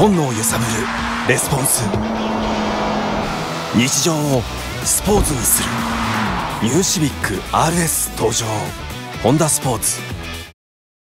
本能を揺さぶるレスポンス。日常をスポーツにする。ニューシビック RS 登場。ホンダスポーツ。